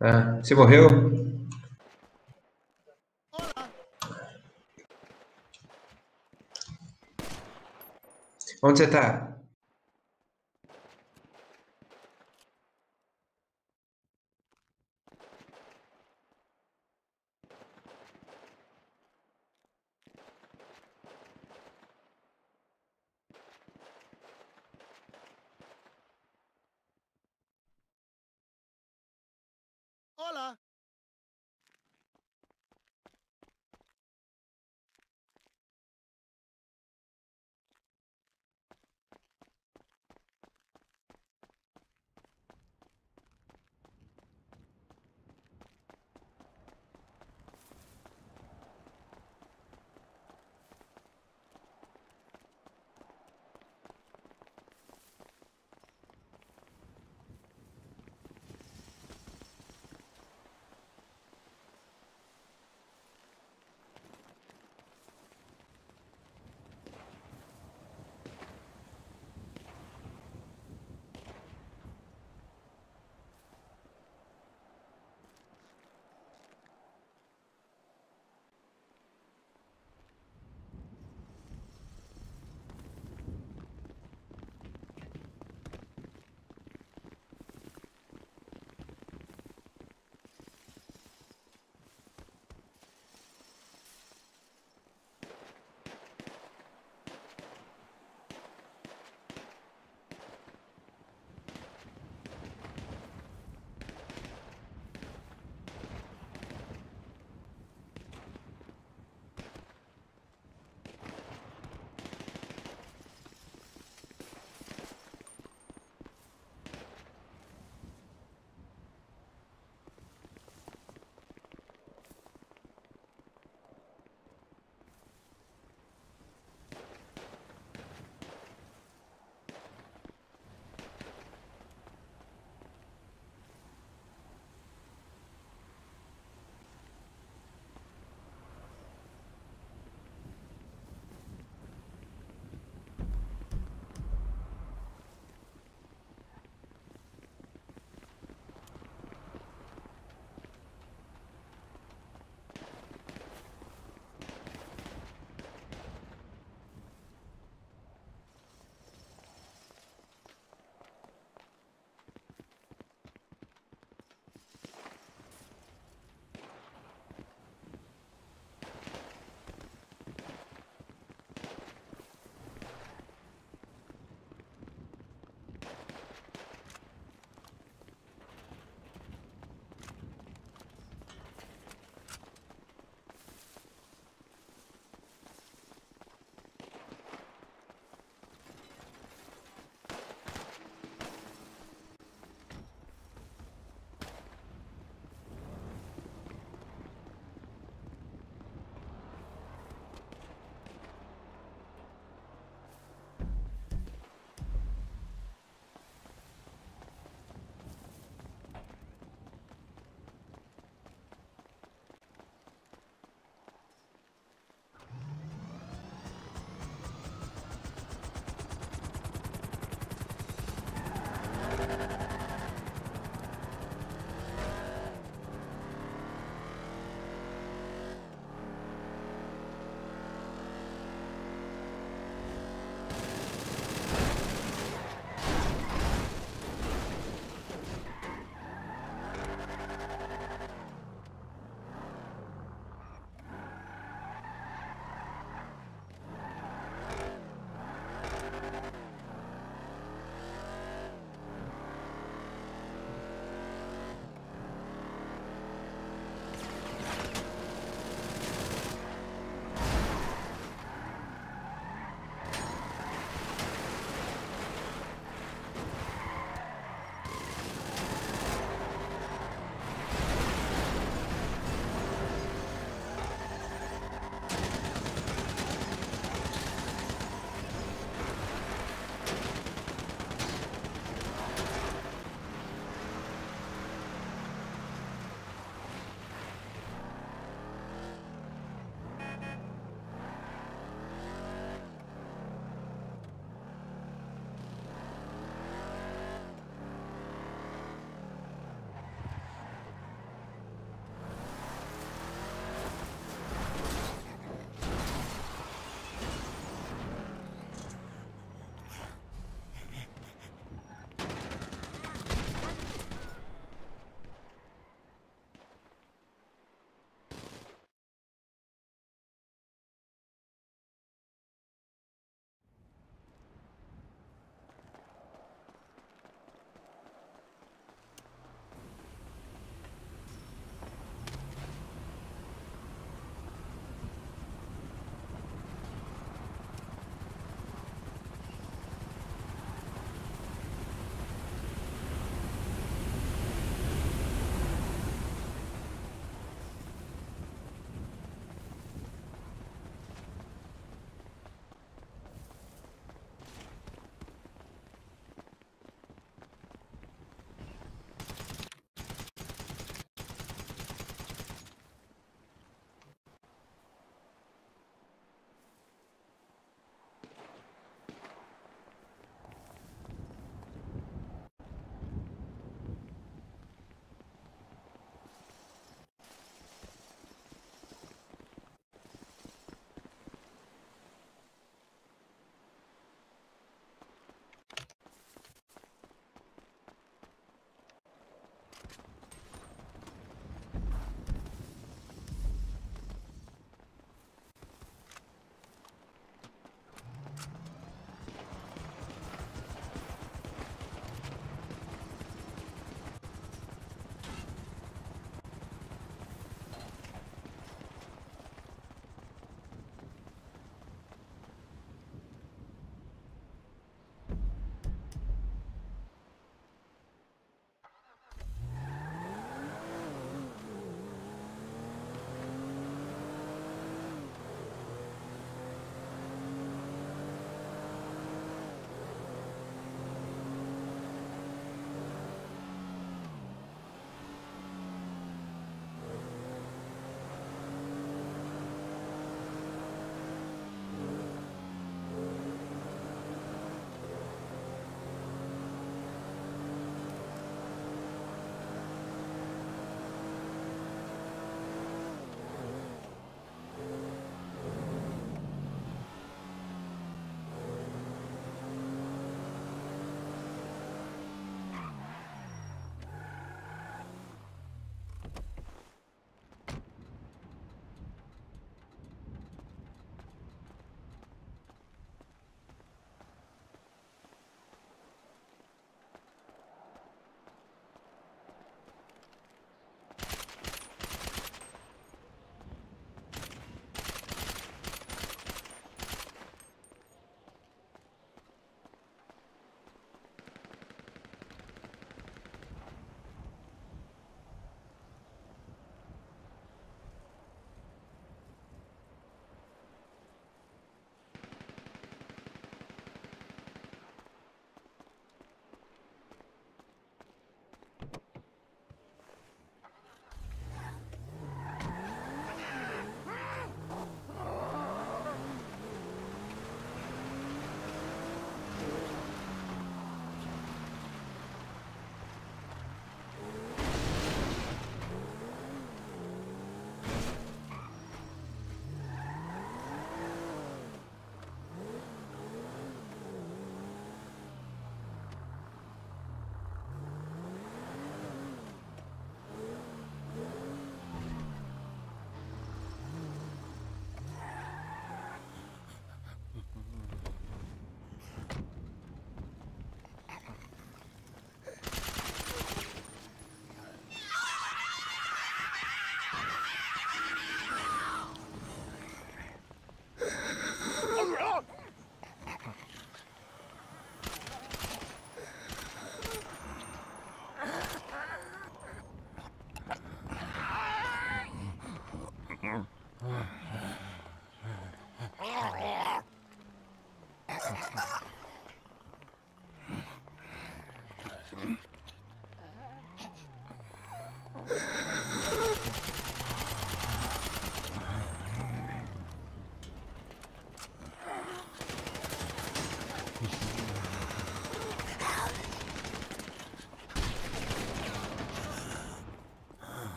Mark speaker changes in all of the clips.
Speaker 1: Ah, você morreu? Onde você tá?
Speaker 2: Hola.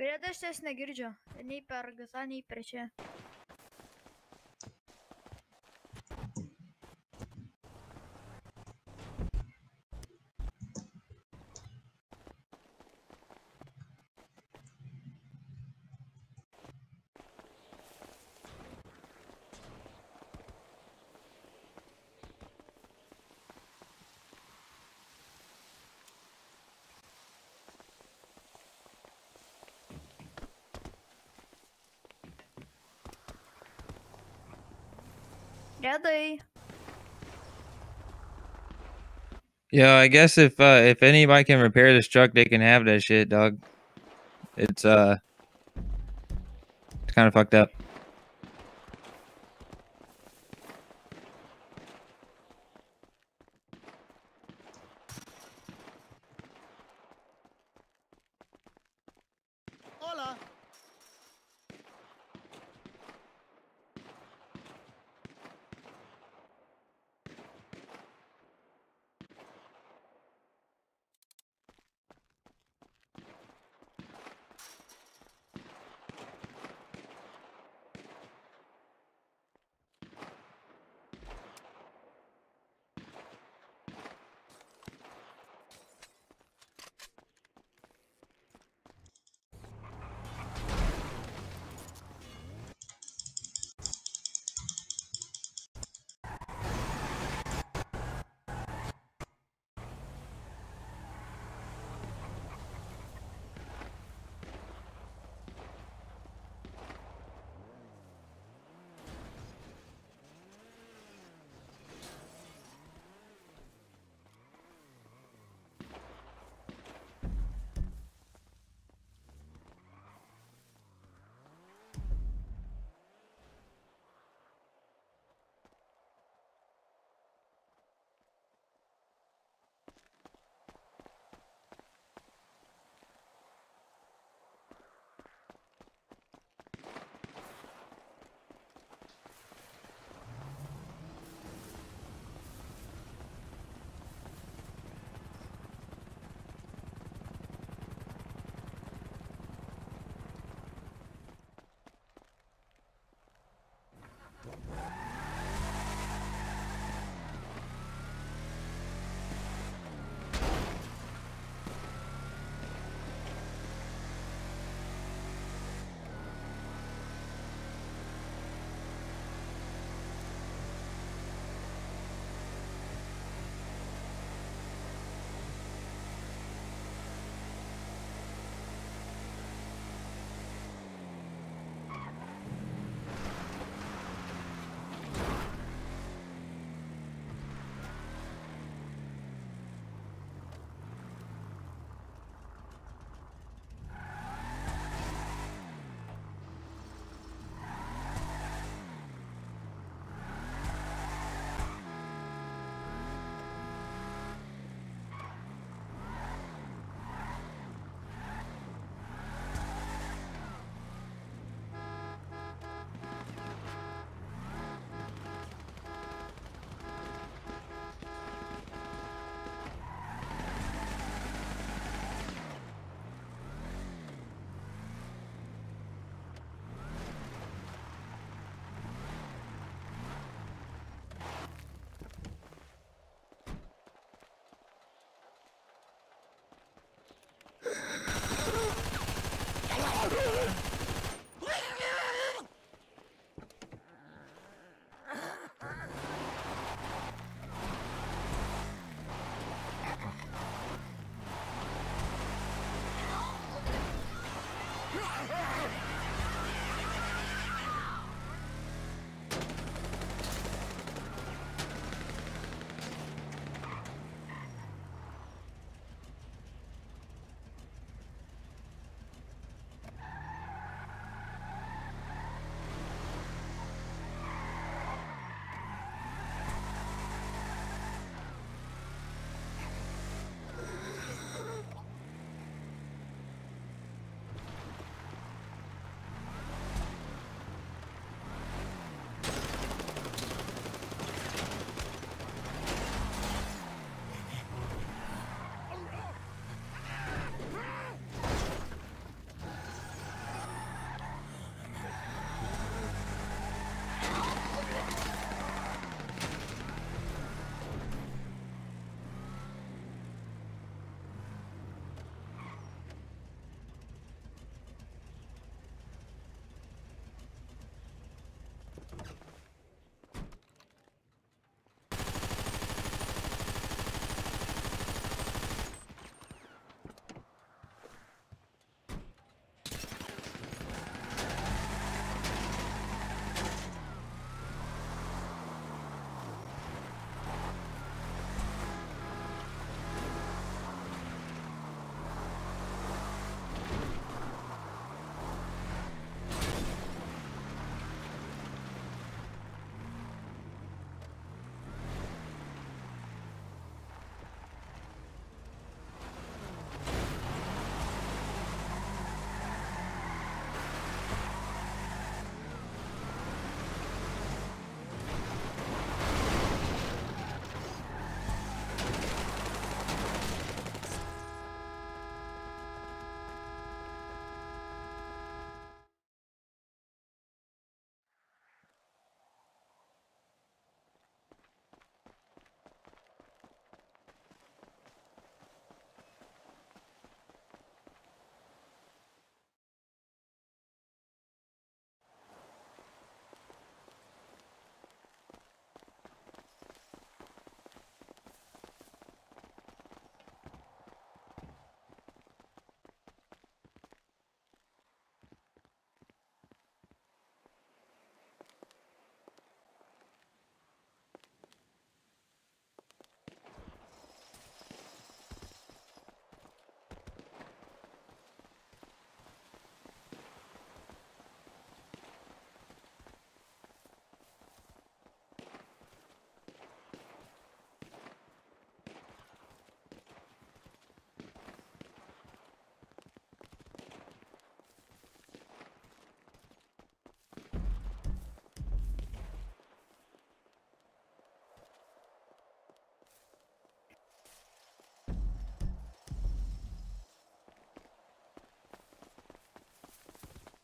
Speaker 2: Rėda aš tavęs negirdžiu. Nei per GTA, nei per čia. Ready?
Speaker 3: Yeah, I guess if uh, if anybody can repair this truck, they can have that shit, dog. It's uh, it's kind of fucked up.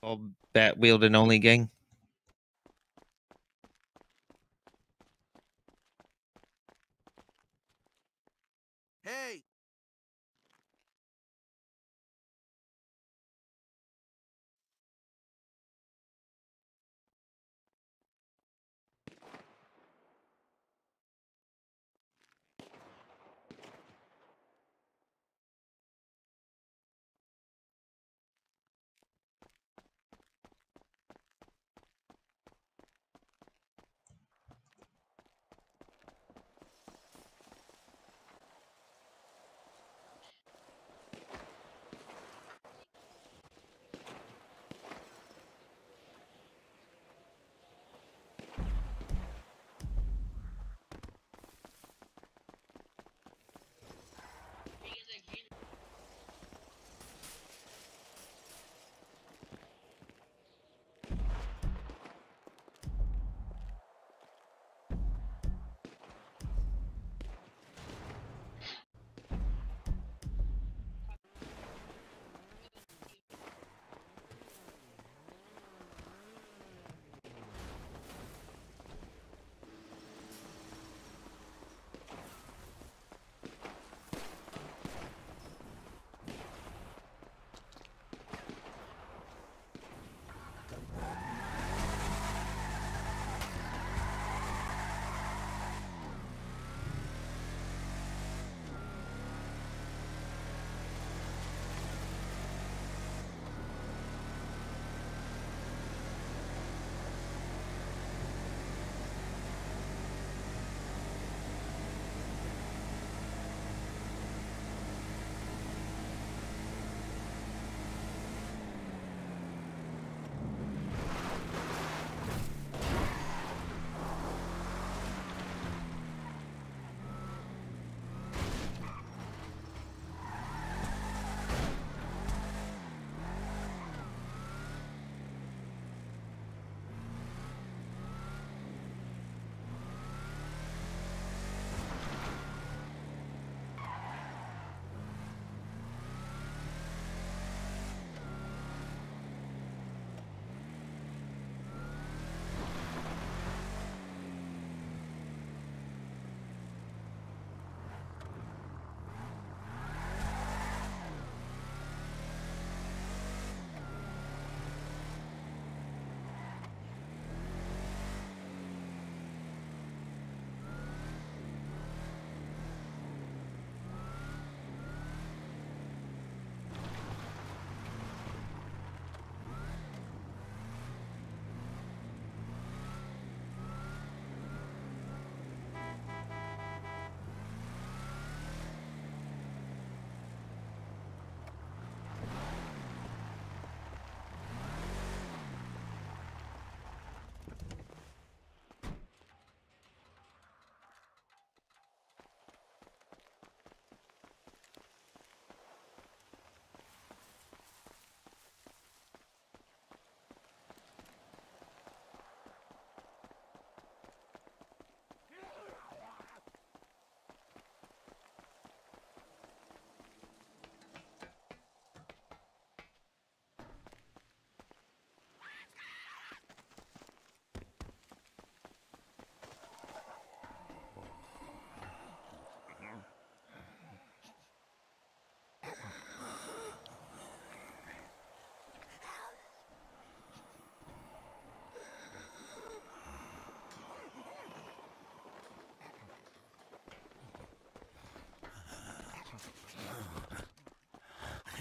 Speaker 3: All bat wielding only gang.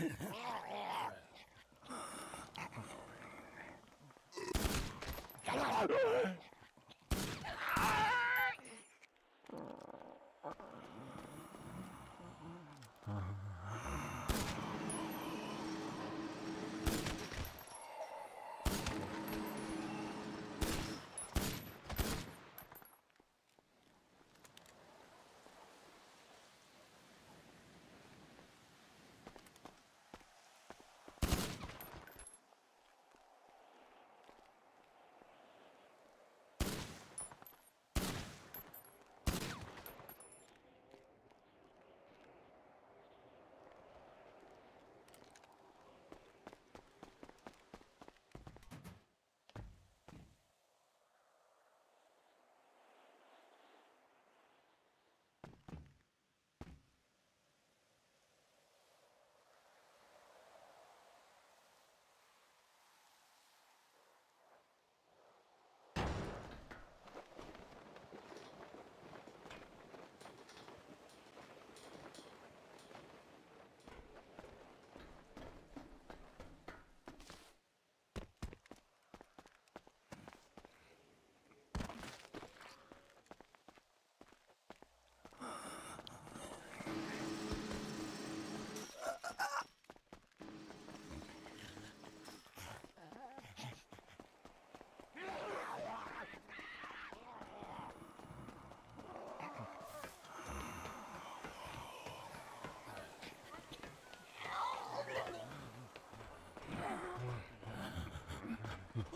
Speaker 4: Oh.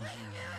Speaker 4: Yeah.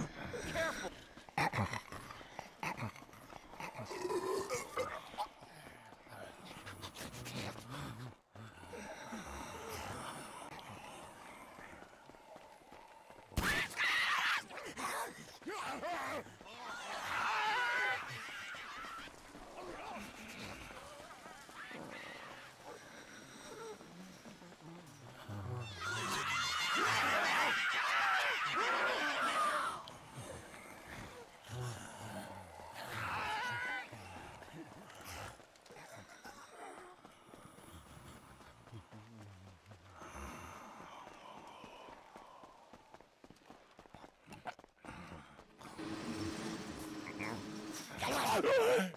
Speaker 4: Oh!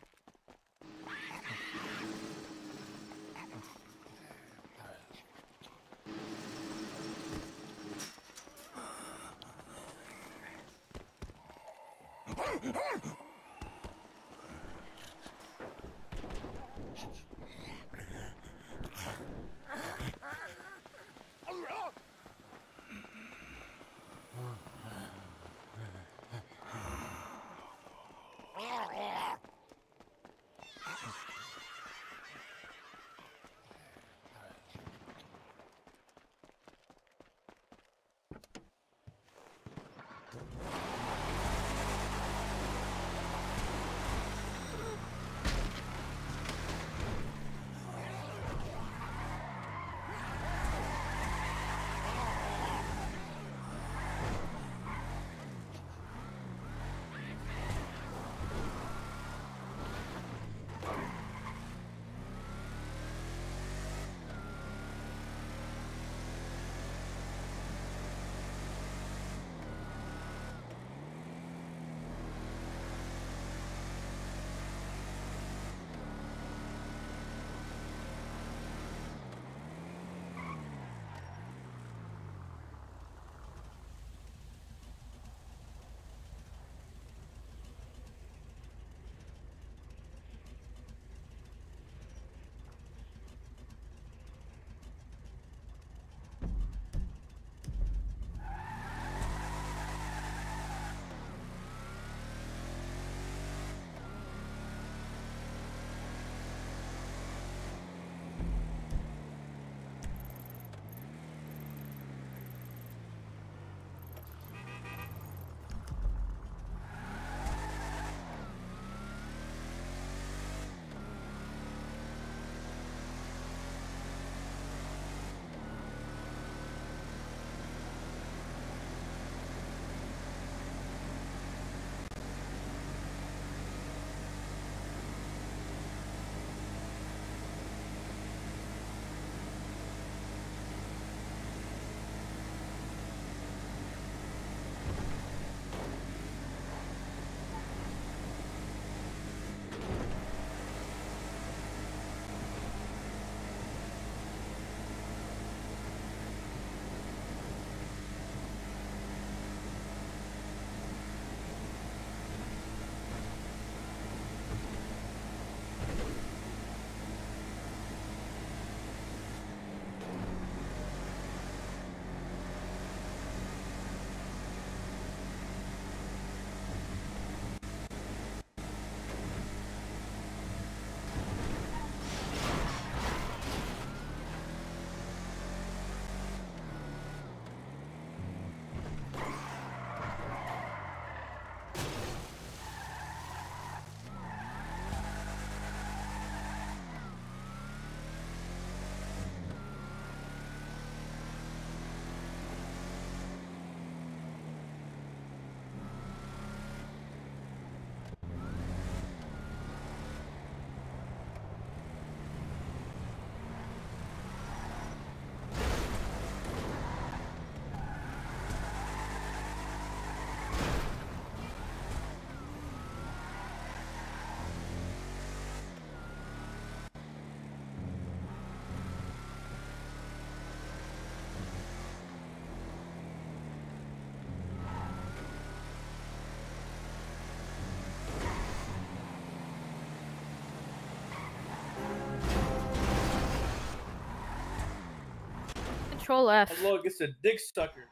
Speaker 5: Control F.
Speaker 6: Look, it's a dick sucker.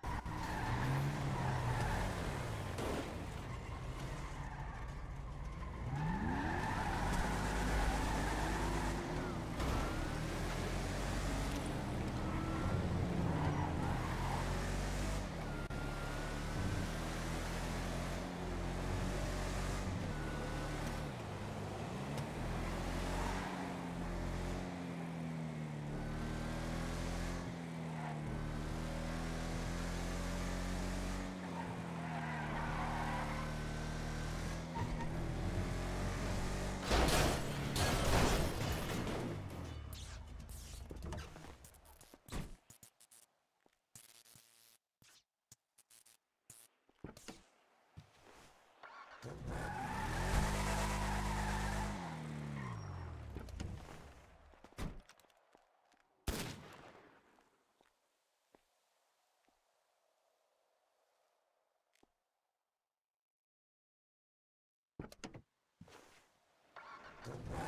Speaker 6: Thank you.